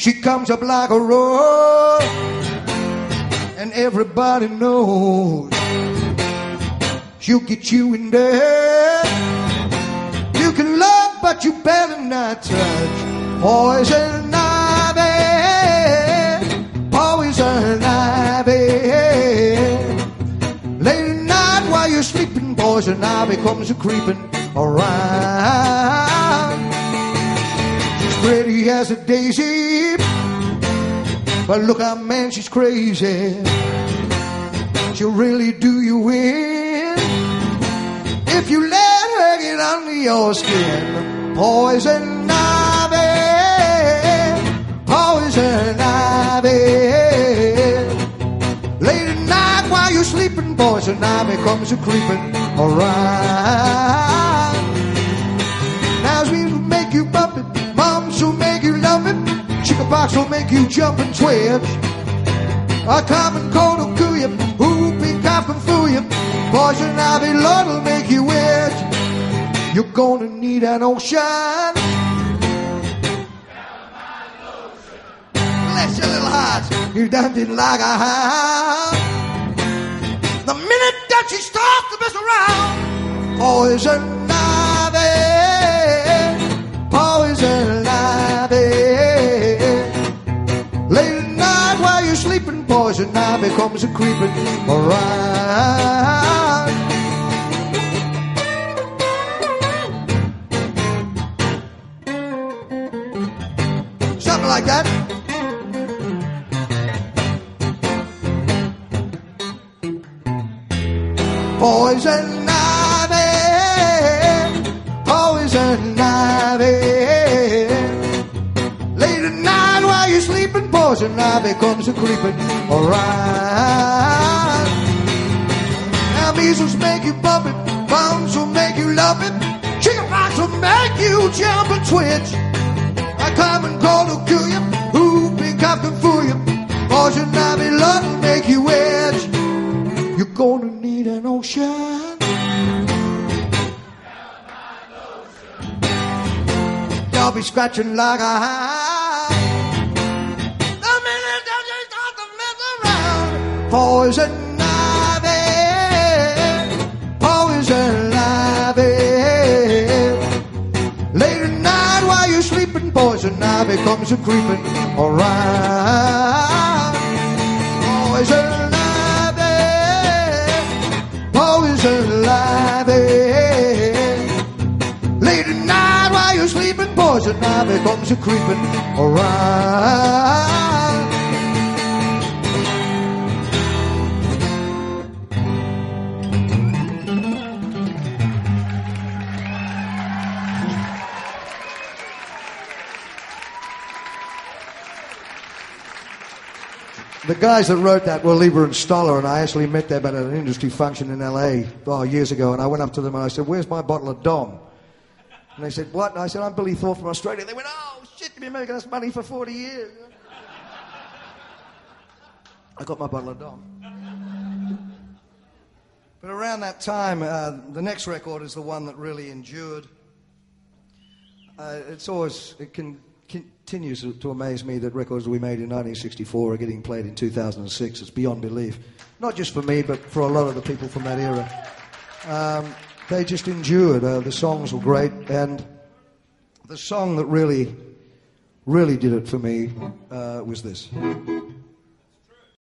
She comes up like a roar, and everybody knows she'll get you in there. You can love, but you better not touch poison ivy. Poison ivy. Late at night while you're sleeping, poison ivy comes a creeping around. Pretty as a daisy, but look out, man, she's crazy. She'll really do you in if you let her get under your skin. Poison ivy, poison ivy. Late at night while you're sleeping, poison ivy comes a creeping around. Chickenpox will make you jump and twitch. A common cold will kill you, whooping cough can fool you, poison ivy Lord will make you itch. You're gonna need an ocean. Bless your little hearts, you dancing like a hound. The minute that she starts to mess around, poison sleeping, poison ivy comes a creeping around. Something like that. Poison ivy, poison ivy. While you're sleeping, poison ivy comes a creeping around. Now measles make you bump it, bumps will make you love it, chickenpox will make you jump and twitch. A common cold will kill you, whooping cough can fool you, poison ivy love will make you itch. You're gonna need an ocean. You'll be scratching like a hound. Poison ivy, poison ivy. Late at night while you're sleeping, poison ivy comes a creeping around. Poison ivy, poison ivy. Late at night while you're sleeping, poison ivy comes a creeping around. The guys that wrote that were Leiber and Stoller, and I actually met them at an industry function in LA oh, years ago. And I went up to them and I said, "Where's my bottle of Dom?" And they said, "What?" And I said, "I'm Billy Thorpe from Australia." They went, "Oh shit, you've been making us money for 40 years." I got my bottle of Dom. But around that time, uh, the next record is the one that really endured. Uh, it's always it can, continues to amaze me that records we made in 1964 are getting played in 2006. It's beyond belief. Not just for me, but for a lot of the people from that era. Um, they just endured. Uh, the songs were great, and the song that really, really did it for me uh, was this.